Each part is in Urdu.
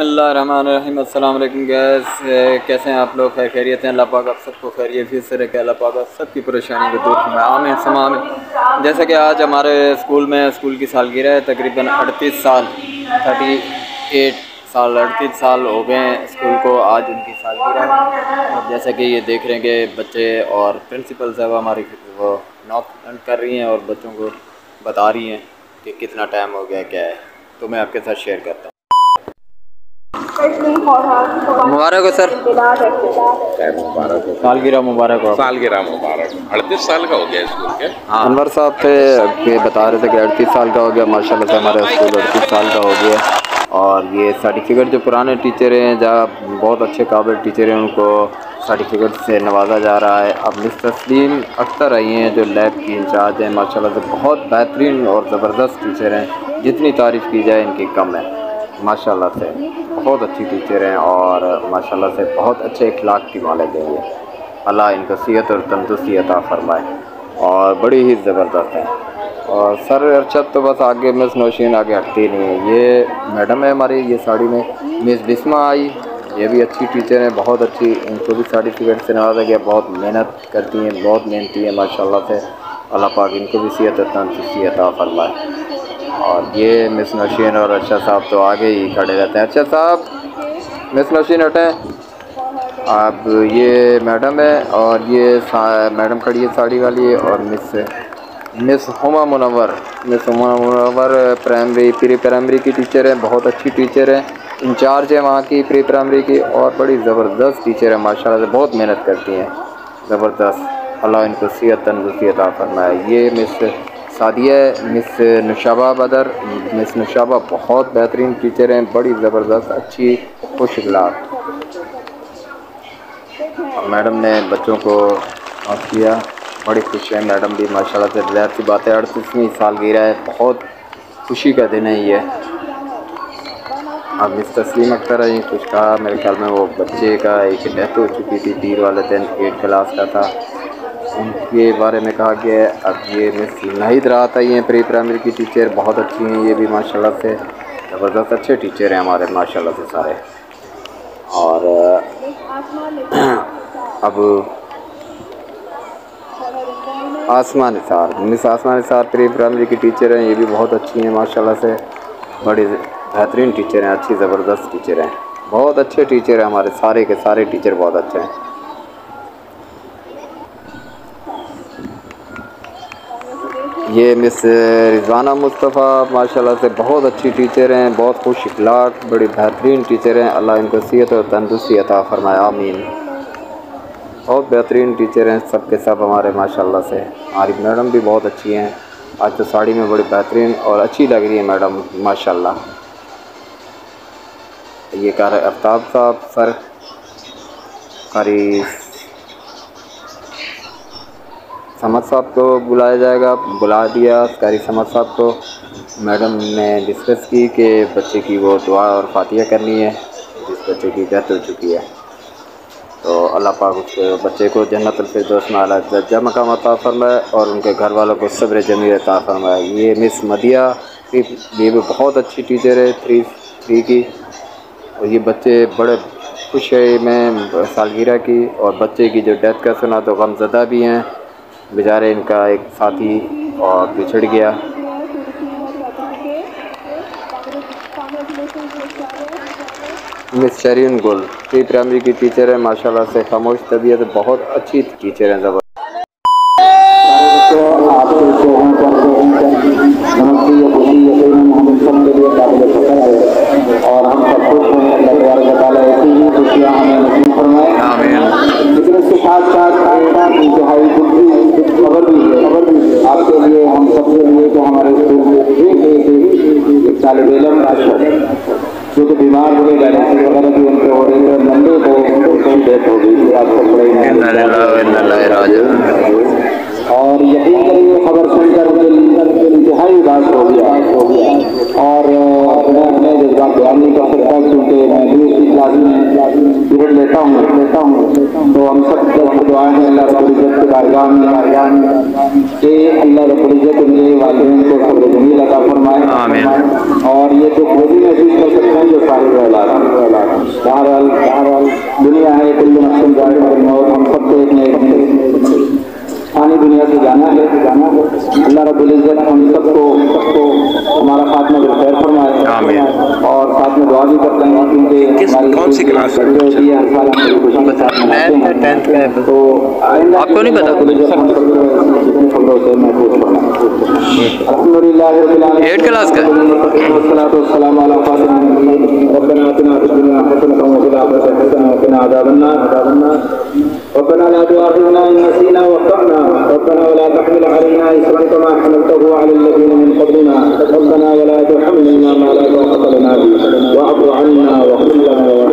اللہ الرحمن الرحیم، السلام علیکم گیس کیسے ہیں آپ لوگ؟ خیر، خیریت ہیں؟ اللہ پاک آپ سب کو خیریت پھر سے رکھے، اللہ پاک آپ سب کی پریشانی کو دور فرمائے. آمین، سما آمین. جیسا کہ آج ہمارے اسکول میں اسکول کی سالگرہ ہے، تقریباً اڑتیس سال تھرٹی ایٹ سال، اڑتیس سال ہو گئے ہیں اسکول کو آج ان کی سالگرہ ہے. جیسا کہ یہ دیکھ رہے ہیں کہ بچے اور پرنسپل صاحب ہماری وہ نوٹ کر رہی ہیں اور بچوں کو بتا رہی ہیں کہ کتنا ٹائم ہو گیا، کیا ہے. تو میں آپ کے ساتھ شیئر کرتا ہوں. مبارک ہو سر مبارک ہو سالگرہ مبارک ہو سالگرہ مبارک ہو اڑتیس سال کا ہو گیا اسکول کے ہاں انور صاحب تھے کہ بتا رہے تھے کہ اڑتیس سال کا ہو گیا ماشاء اللہ سے ہمارا اسکول اڑتیس سال کا ہو گیا اور یہ سرٹیفکیٹ جو پرانے ٹیچر ہیں جہاں بہت اچھے قابل ٹیچر ہیں ان کو سرٹیفکیٹ سے نوازا جا رہا ہے اب مس تسلیم اختر آئی ہیں جو لیب کی انچارج ہیں ماشاء اللہ سے بہت بہترین اور زبردست ٹیچر ہیں جتنی تعریف کی جائے ان کی کم ہے ماشاء اللہ سے بہت اچھی ٹیچر ہیں اور ماشاء اللہ سے بہت اچھے اخلاق کی مالک ہیں یہ۔ اللہ ان کو صحت اور تندرستی عطا فرمائے اور بڑی ہی زبردست ہیں۔ اور سر ارشد تو بس آگے مس نوشین آگے ہٹتی نہیں ہے۔ یہ میڈم ہے ہماری، یہ ساڑی میں مس بسما آئی۔ یہ بھی اچھی ٹیچر ہیں، بہت اچھی۔ ان کو بھی سرٹیفکیٹ سے نوازا گیا۔ بہت محنت کرتی ہیں، بہت محنتی ہیں ماشاء اللہ سے۔ اللہ پاک ان کو بھی صحت اور تندرستی عطا فرمائے۔ اور یہ مس نوشین اور ارشد صاحب تو آگے ہی کھڑے رہتے ہیں۔ ارشد صاحب، مس نوشین ہٹیں اب یہ میڈم ہے اور یہ میڈم کھڑی ہے ساڑی والی اور مس مس Huma Munawar, miss Huma Munawar primary, pre primary کی ٹیچر ہیں، بہت اچھی ٹیچر ہیں، انچارج ہے وہاں کی پری پرائمری کی اور بڑی زبردست ٹیچر ہے ماشاء اللہ سے بہت محنت کرتی ہیں۔ زبردست، اللہ ان کو صحت تندرستی عطا فرمائے۔ یہ مس سعدیہ مس نشابہ بدر، مس نشابہ بہت بہترین ٹیچر ہیں، بڑی زبردست، اچھی، خوش اخلاق۔ میڈم نے بچوں کو معاف کیا، بڑی خوش ہے میڈم بھی ماشاء اللہ سے ظاہر سی بات ہے اڑتیسویں سال گرا ہے، بہت خوشی کا دن ہے یہ۔ اب مس تسلیم اختر ہے کچھ کہا، میرے خیال میں وہ بچے کا ایک ڈیتھ ہو چکی تھی پیر والے دن ایٹ کلاس کا تھا۔ ان کے بارے میں کہا گیا ہے۔ اب یہ مس نہید رات آئی ہیں پری پرائمری کی ٹیچر بہت اچھی ہیں، یہ بھی ماشاء اللہ سے زبردست اچھے ٹیچر ہیں ہمارے ماشاء اللہ سے سارے۔ اور، اب آسمان نثار، مس آسمان نثار پری پرائمری کی ٹیچر ہیں، یہ بھی بہت اچھی ہیں ماشاء اللہ سے بڑی بہترین ٹیچر ہیں، اچھی زبردست ٹیچر ہیں۔ بہت اچھے ٹیچر ہیں ہمارے، سارے کے سارے ٹیچر بہت اچھے ہیں۔ یہ مس رضوانہ مصطفیٰ ماشاء اللہ سے بہت اچھی ٹیچر ہیں، بہت خوش اخلاق، بڑی بہترین ٹیچر ہیں۔ اللہ ان کو صحت اور تندرستی عطا فرمائے، آمین۔ بہت بہترین ٹیچر ہیں سب کے سب ہمارے ماشاء اللہ سے۔ ہماری میڈم بھی بہت اچھی ہیں۔ آج تو ساڑی میں بڑی بہترین اور اچھی لگ رہی ہے میڈم ماشاء اللہ یہ کہہ رہے افتاب صاحب، سر قاری سمد صاحب کو بلایا جائے گا، بلا دیا قاری سمد صاحب کو۔ میڈم نے ڈسکس کی کہ بچے کی وہ دعا اور فاتحہ کرنی ہے، جس بچے کی ڈیتھ ہو چکی ہے۔ تو اللہ پاک اس کے بچے کو جنت الفردوس میں اعلیٰ درجہ مقام عطا فرمائے اور ان کے گھر والوں کو صبر جمیل عطا فرمائے۔ یہ مس مدیہ یہ بھی بہت اچھی ٹیچر ہے تھری تھری کی۔ اور یہ بچے بڑے خوش ہے میں سالگرہ کی اور بچے کی جو ڈیتھ کا سنا تو غم زدہ بھی ہیں۔ بیچارے ان کا ایک ساتھی اور بچھڑ گیا۔ مس شرین گل۔ پری پرائمری کی ٹیچر ہے ماشاء اللہ سے خاموش، طبیعت بہت اچھی ٹیچر ہیں زبر اور ہم سب خوش ہیں، اللہ تبارک تعالیٰ ایسی ہی خوشیاں ہمیں نصیب فرمائے۔ لیکن اس کے ساتھ ساتھ آپ کے لیے ہم سب کے لیے کہ ہمارے اسکول میں ایک طالب علم جو کہ بیمار ہوئے ڈائلیسس وغیرہ بھی ان کے ہو رہے تھے لمبے کو ڈیتھ ہو گئی تھی آپ کو بڑے اور یقین کریے خبر سن کر انتہائی اداس ہو گیا۔ اور میں کا بیان نہیں کر سکتا کیونکہ میں بھی اسی کلاس میں پیریڈ لیتا ہوں لیتا ہوں تو ہم سب طرف دعائیں ہیں اللہ رب العزت کے بارگاہ میں بارگاہ میں کہ اللہ رب العزت میرے والدین کو صبر جمیل عطا فرمائے آمین۔ اور یہ جو خوبی محسوس کر سکتے ہیں جو سارے اولاد بہرحال بہرحال سے جانا ہے جانا ہے اللہ رب العزت ہم سب کو سب کو ہمارا خاتمہ بالخیر فرمائے۔ اور ساتھ میں دعا بھی کرتے ہیں کیونکہ ہماری کون سی کلاس ہوتی ہے ہر سال ہم خوشی کے ساتھ مناتے ہیں تو آئندہ آپ کو نہیں پتا؟ ربنا لا تؤاخذنا إن نسينا واخطأنا ربنا ولا تحمل علينا إصرا كما حملته على الذين من قبلنا ربنا ولا تحملنا ما لا طاقة لنا به واعف عنا واغفر لنا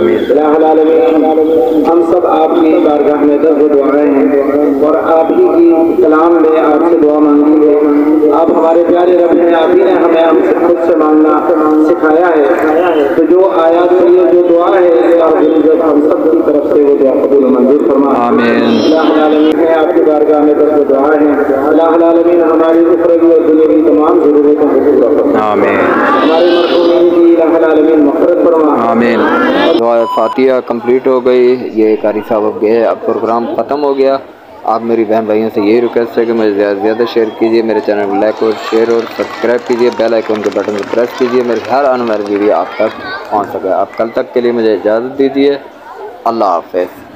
آمین۔ الہ العالمین ہم سب آپ کی بارگاہ میں درد دعائیں ہیں اور آپ ہی کی کلام میں آپ سے دعا مانگی ہے۔ آپ ہمارے پیارے رب نے آپ ہی نے ہمیں ہم سے خود سے مانگنا سکھایا ہے۔ تو جو آیات ہے یہ جو دعا ہے اللہ ہم سب کی طرف سے وہ دعا قبول منظور فرما۔ آمین۔ الہ العالمین ہے آپ کی بارگاہ میں درد دعا ہے۔ الہ العالمین ہماری اخروی اور دنیاوی تمام ضرورتوں کو پورا فرما۔ آمین۔ ہمارے مرحومین الہ العالمین مغفرت فرما۔ آمین۔ دعا فاتحہ کمپلیٹ ہو گئی۔ یہ قاری صاحب اب گئے اب پروگرام ختم ہو گیا۔ آپ میری بہن بھائیوں سے یہی ریکویسٹ ہے کہ مجھے زیادہ سے زیادہ شیئر کیجیے میرے چینل کو لائک اور شیئر اور سبسکرائب کیجیے بیل آئیکن کے بٹن کو پریس کیجیے میری ہر آنے والی ویڈیو آپ تک پہنچ سکے۔ آپ کل تک کے لیے مجھے اجازت دیجیے اللہ حافظ۔